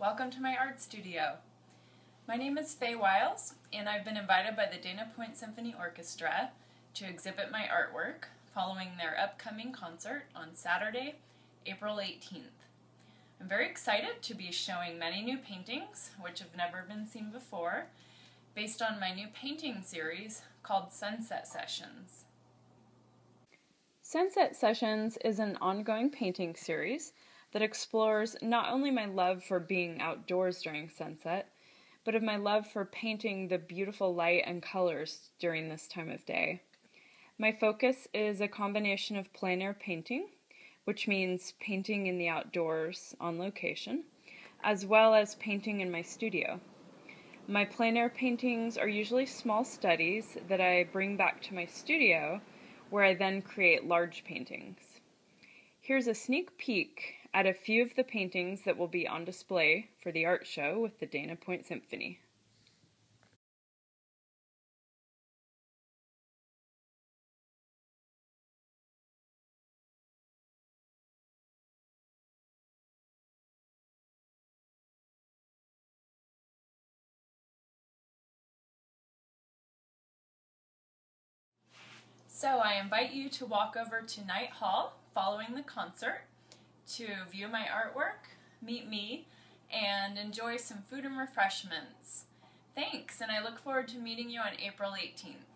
Welcome to my art studio. My name is Fay Wyles, and I've been invited by the Dana Point Symphony Orchestra to exhibit my artwork following their upcoming concert on Saturday, April 18th. I'm very excited to be showing many new paintings, which have never been seen before, based on my new painting series called Sunset Sessions. Sunset Sessions is an ongoing painting series that explores not only my love for being outdoors during sunset, but of my love for painting the beautiful light and colors during this time of day. My focus is a combination of plein air painting, which means painting in the outdoors on location, as well as painting in my studio. My plein air paintings are usually small studies that I bring back to my studio where I then create large paintings. Here's a sneak peek at a few of the paintings that will be on display for the art show with the Dana Point Symphony. So I invite you to walk over to Knight Hall following the concert to view my artwork, meet me, and enjoy some food and refreshments. Thanks, and I look forward to meeting you on April 18th.